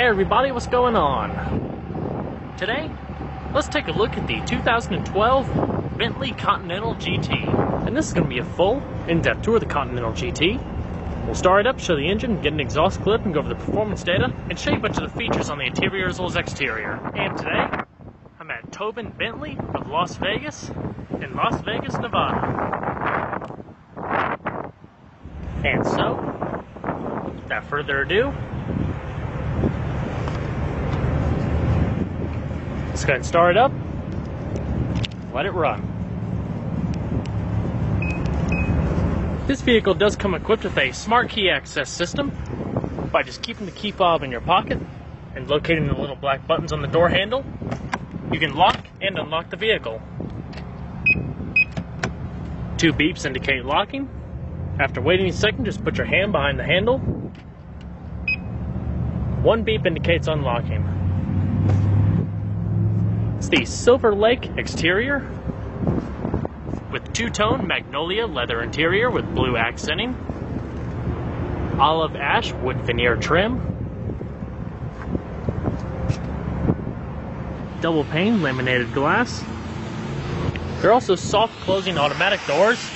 Hey everybody, what's going on? Today, let's take a look at the 2012 Bentley Continental GT. And this is going to be a full, in-depth tour of the Continental GT. We'll start it up, show the engine, get an exhaust clip, and go over the performance data, and show you a bunch of the features on the interior as well as exterior. And today, I'm at Towbin Bentley of Las Vegas, in Las Vegas, Nevada. And so, without further ado, Let's go ahead and start it up. Let it run. This vehicle does come equipped with a smart key access system by just keeping the key fob in your pocket and locating the little black buttons on the door handle. You can lock and unlock the vehicle. Two beeps indicate locking. After waiting a second, just put your hand behind the handle. One beep indicates unlocking. It's the Silver Lake exterior with two-tone magnolia leather interior with blue accenting, olive ash wood veneer trim, double pane laminated glass. There are also soft closing automatic doors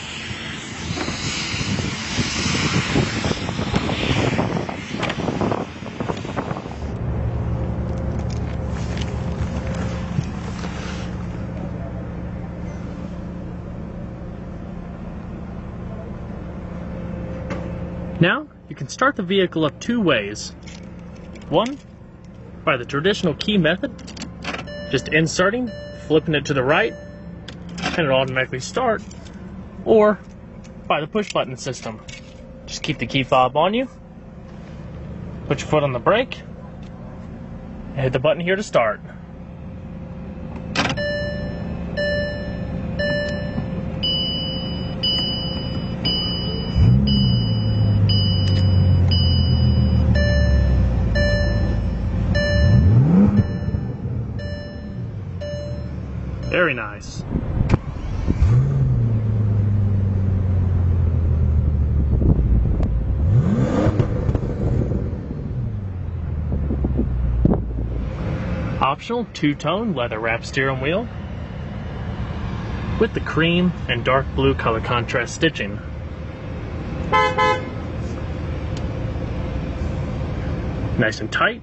Now, you can start the vehicle up two ways. One, by the traditional key method, just inserting, flipping it to the right, and it'll automatically start. Or by the push button system. Just keep the key fob on you, put your foot on the brake, and hit the button here to start. Very nice. Optional two-tone leather wrap steering wheel with the cream and dark blue color contrast stitching. Nice and tight